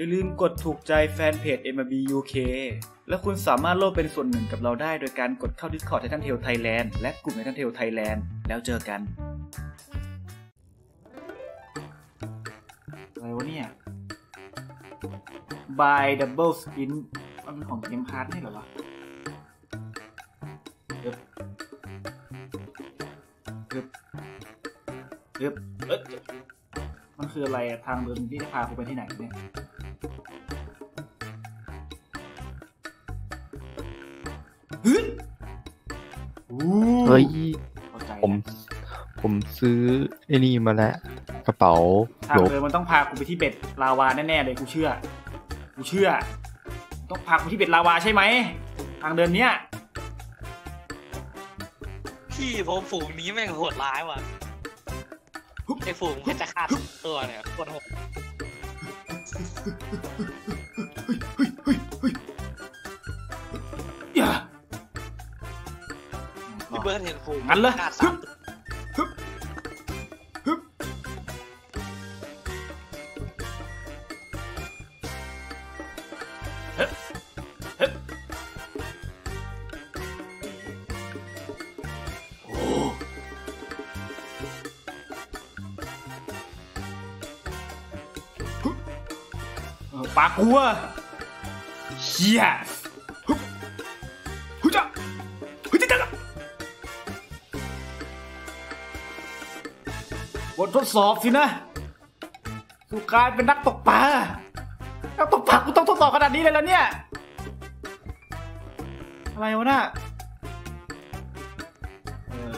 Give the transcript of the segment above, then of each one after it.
อย่าลืมกดถูกใจแฟนเพจ MLB UK และคุณสามารถร่วมเป็นส่วนหนึ่งกับเราได้โดยการกดเข้า Discord Titan Tail Thailand และกลุ่ม Titan Tail Thailand แล้วเจอกัน อะไรวะเนี่ย by double spin มันเป็นของเกมพาร์ทนี่เหรอวะเยึบเยึบเยึบเอ๊ะมันคืออะไรอะทางเดินที่จะพากูไปที่ไหนเนี่ย ไอ้นี่มาแล้วกระเป๋าทางหลบเดินมันต้องพากูไปที่เบ็ดลาวาแน่ๆเลยกูเชื่อ กูเชื่อ ต้องพากูที่เบ็ดลาวาใช่ไหม ทางเดินเนี้ยพี่ผมฝูงนี้แม่งโหดร้ายว่ะไอฝูงเพชรฆาตตัวเนี่ยโคตรโหดอย่าพี่เบิร์ดเห็นฝูงงั้นเหรอ ฆาตสามตัว ปากกูอะเฮียฮึบฮึจ้ะฮึจ้ะจ้ะบททดสอบสินะกูกลายเป็นนักตกปลา นักตกปลากูต้องทดสอบขนาดนี้เลยแล้วเนี่ย อะไรวะน่ะเออ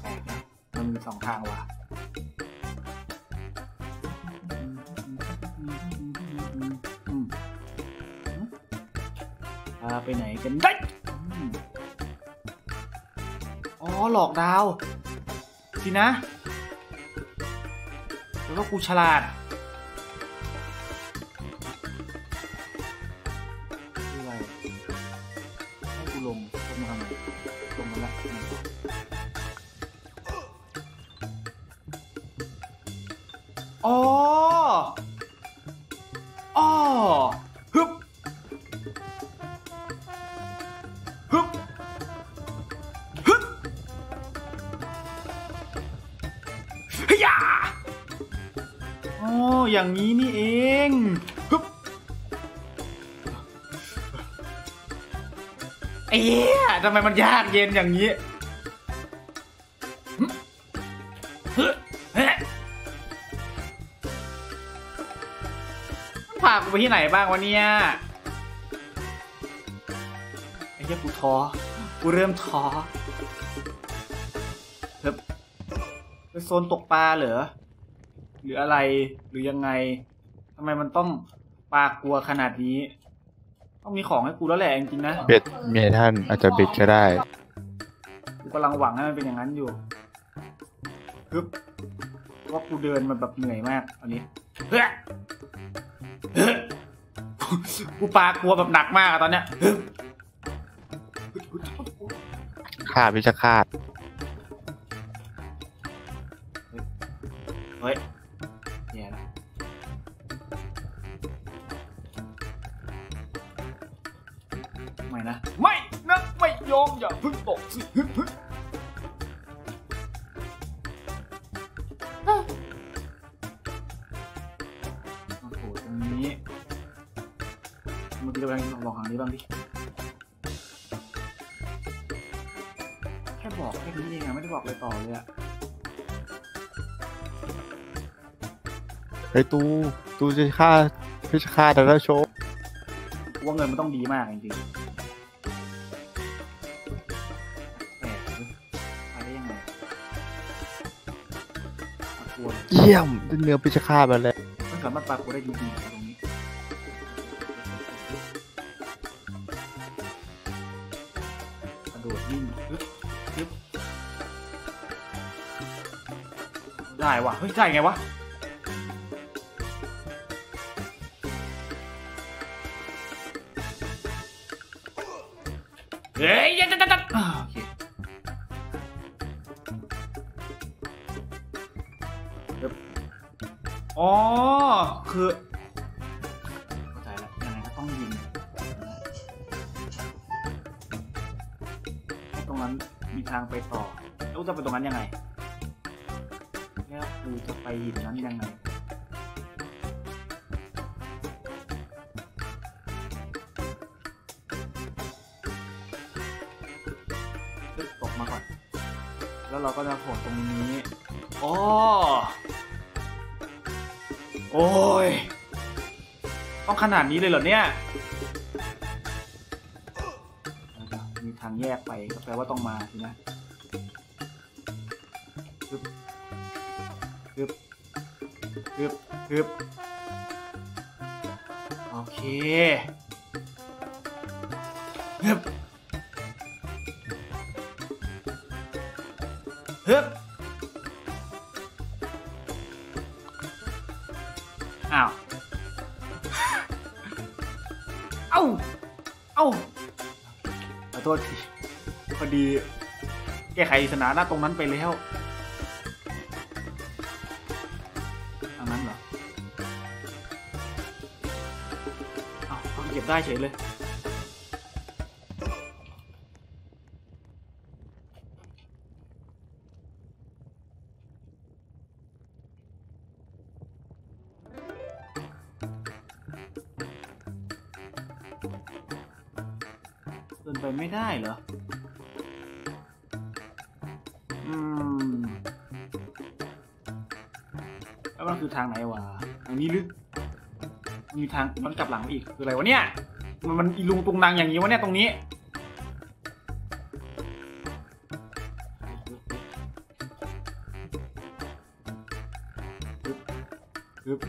แปลกนะมันมีสองทางว่ะาไปไหนกันได้อ๋อหลอกดาว สินะ แล้วก็กูฉลาดอะไรให้กูลง ลงมาทำไมลงมาละอ๋ออ้ ฮียอ๋ออย่างนี้นี่เองฮึบเอ๊ะทำไมมันยากเย็นอย่างนี้ฮึบฮึบเฮ้พากูไปที่ไหนบ้างวะเนี่ยไอ้เหี้ยกูท้อกูเริ่มท้อเฮ้ย เป็นโซนตกปลาเหรอหรืออะไรหรือยังไงทำไมมันต้องปลากลัวขนาดนี้ ต้องมีของให้กูแล้วแหละจริงๆนะเบ็ดเมียท่านอาจจะเบ็ดก็ได้กูกำลังหวังให้มันเป็นอย่างนั้นอยู่ฮึบว่ากูเดินมาแบบเหนื่อยมากอันนี้เฮ้ยเฮ้ยกูปลากลัวแบบหนักมากอะตอนเนี้ยเฮ้ยฆ่าพิชฆาต เฮ้ยแย่ละไม่นะ ไม่นะ ไม่ยอมอย่าพึ่งตกสิฮึฮึบโอ้โหตรงนี้เมื่อกี้เราไปลองลองทางนี้บ้างดิ แค่บอกแค่นี้เองอะไม่ได้บอกเลยต่อเลยอะ ไอ้ตูตูจะฆ่าพิชฆาแตแล้วโชว์ว่าเงินมันต้องดีมากจริงๆแปลกเว้ยมาได้ยังไงปลากลัวเลยเยี่ยมได้เนื้อพิชฆาตมาแล้วมันสามารถปลากลัวได้จริงๆตรงนี้กระโดดวิ่งฮึบฮึบได้วะเฮ้ยได้ไงวะ เฮ้ยยัดยัดยัดยัดอ่าโอเคอ๋อ คือเข้าใจแล้วยังไงก็ต้องยิงให้ตรงนั้นมีทางไปต่อ แล้วจะไปตรงนั้นยังไง แล้วกูจะไปหินนั้นยังไง แล้วเราก็จะโผล่ตรงนี้อ๋อโอ้ย ต้องขนาดนี้เลยเหรอเนี่ย มีทางแยกไปก็แปลว่าต้องมาสินะฮึบฮึบฮึบฮึบโอเคฮึบ ฮึบอ้าว เอ้า เอ้าขอโทษทีพอดี แก้ไขปริศนาหน้าตรงนั้นไปแล้วทางนั้นเหรอ เอ้าเอาเก็บได้เฉยเลย ไม่ได้เหรอ อืม แล้วมันคือทางไหนวะ ทางนี้หรือ มีทางมันกลับหลังมาอีก คืออะไรวะเนี่ย มันมันอีลุงตุงนางอย่างนี้วะเนี่ยตรงนี้ฮึบ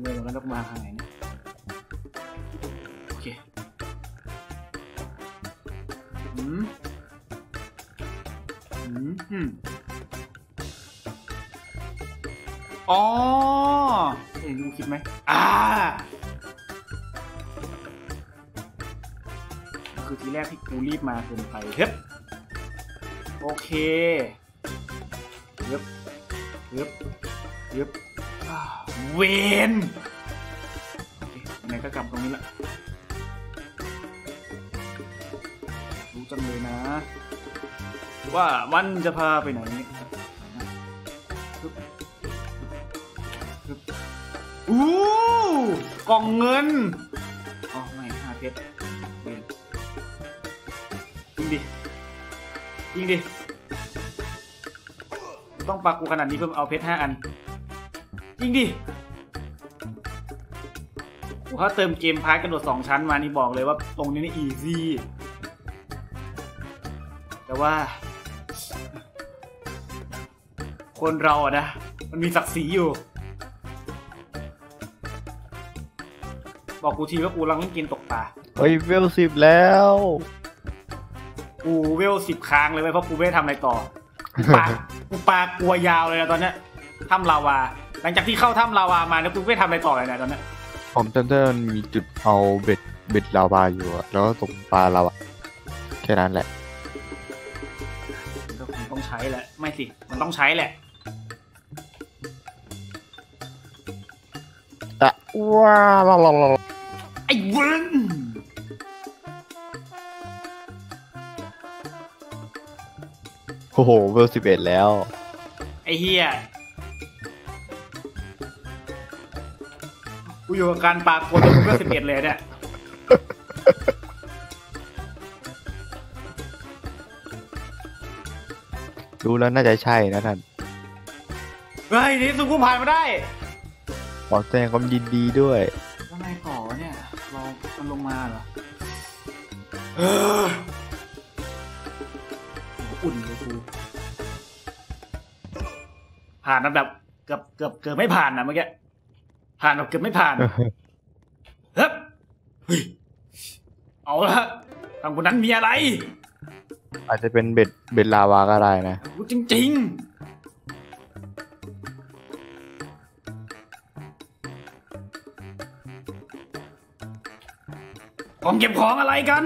เงินมันต้องมาทางไหนเนี่ย มอืมอืมอ๋อเห็นดูคลิปไหมอ่าคือทีแรกที่กูรีบมาเกินไปเฮ้ยโอเคเย็บเย็บเย็บอ่าเวนโอเคไหนก็กลับตรงนี้ละ จังเลยนะ ว่ามันจะพาไปไหนอู้กล่องเงินอ๋อไม่ห้าเพชรเวนยิงดิยิงดิ ต้องปากกูขนาดนี้เพื่อเอาเพชรห้าอัน ยิงดิถ้าเติมเกมพาร์ทกระโดดสองชั้นมานี่บอกเลยว่าตรงนี้นี่ easy แต่ว่า คนเราอะนะ มันมีศักดิ์ศรีอยู่ บอกกูทีว่ากูกำลังเล่นเกมตกปลาเฮ้ยเวลสิบแล้ว กูเวลสิบค้างเลยเว้ยเพราะกูไม่ได้ทำอะไรต่อกูปากกูปากกลัวยาวเลยนะตอนเนี้ยถ้ำลาวา หลังจากที่เข้าถ้ำลาวามาแล้วกูไม่ทำอะไรต่อเลยนะตอนเนี้ยผมจำได้มันมีจุดเอาเบ็ดเบ็ดลาวาอยู่อะแล้วก็ตกปลาเราอะแค่นั้นแหละก็คงต้องใช้แหละ ไม่สิ มันต้องใช้แหละอะว้าวลาลาลาไอ้เวิร์นโอ้โหเวลสิบเอ็ดแล้ว ไอ้เฮียกูอยู่กับการปากกลัวจนกูเลือกสิบเอ็ดเลยเนี่ย รู้แล้วน่าจะใช่นะท่านเฮ้ยนี่สุดกูผ่านมาได้ขอแสดงความยินดีด้วยแล้วไงต่อวะเนี่ยเรามันลงมาเหรอเออโหอุ่นเลยกูผ่านนะแบบเกือบเกือบเกือบไม่ผ่านนะเมื่อกี้ผ่านแบบเกือบไม่ผ่านเฮ้ยเฮ้ยเอาละทางคนนั้นมีอะไร อาจจะเป็นเบ็ดเบ็ดลาวาก็ได้นะรู้จริงๆของเก็บของอะไรกัน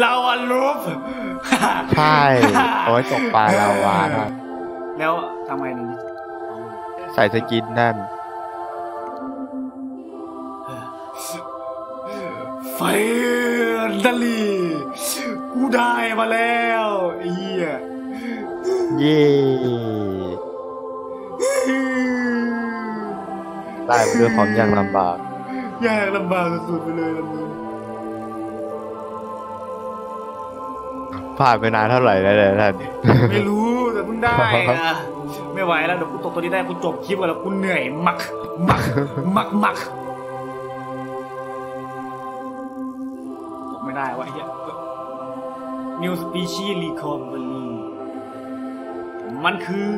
เราอะลูปใช่เอาไว้ตกปลาลาวานะแล้วทำไงหนึ่งใส่สกินนั่น ไฟนาลีกูได้มาแล้วไอ้เหี้ยเย่ได้มาด้วยความยากลำบากยากลำบากสุดๆไปเลยละมึงผ่านไปนานเท่าไหร่แล้วเนี่ยท่านไม่รู้แต่เพิ่งได้อะไม่ไหวแล้วเดี๋ยวกูตกตัวนี้ได้กูจบคลิปก่อนแล้วกูเหนื่อยมักมักมักมัก New Species Recovery มันคือ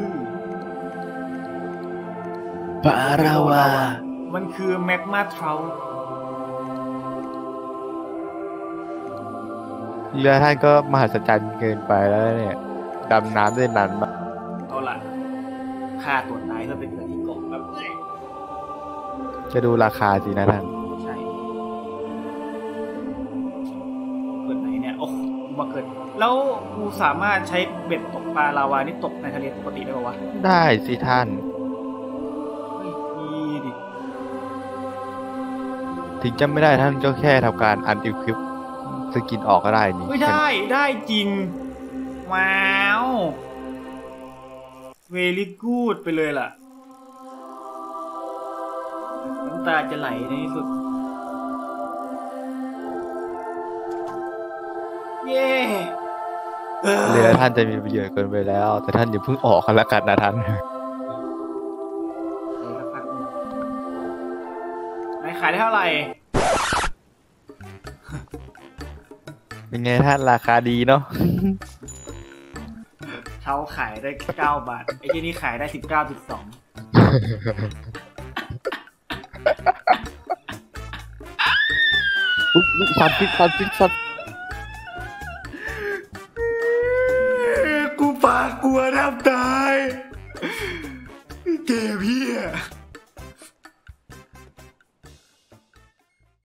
ปลาราวา มันคือแมกมาทราเรือท่านก็มหัศจรรย์เกินไปแล้วเนี่ย ดำน้ำได้นานมากเอาล่ะค่าตัวตายเพื่อเป็นเกิดอีกกบแบบเอ้ยจะดูราคาสินะท่าน แล้วกูสามารถใช้เบ็ดตกปลาลาวานี่ตกในทะเลปกติได้ปะวะได้สิท่าน เฮ้ยดีดิถึงจะไม่ได้ท่านก็แค่ทำการ un-equip skin ออกก็ได้นี่ไม่ได้ได้จริง ว้าวเวลิกูดไปเลยล่ะน้ำตาจะไหลในที่สุด เย้ เออเรือท่านจะมีประโยชน์เกินไปแล้ว แต่ท่านอย่าเพิ่งออกกันละกันนะท่านเดี๋ยวสักพักหนึ่งไหนขายได้เท่าไหร่ เป็นไงท่านราคาดีเนาะเช้าขายได้เก้าบาท ไอ้ที่นี่ขายได้สิบเก้าจุดสองอุ๊ยฟันฟิกฟันฟิกฟันกูปากกลัวแทบตา ยเ